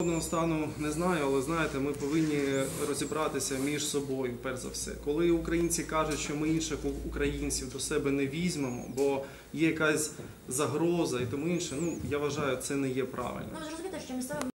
Одного стану не знаю, але знаєте, ми повинні розібратися між собою, перш за все. Коли українці кажуть, що ми інших українців до себе не візьмемо, бо є якась загроза і тому інше, ну я вважаю, це не є правильно. Ну розуміти, що місцевим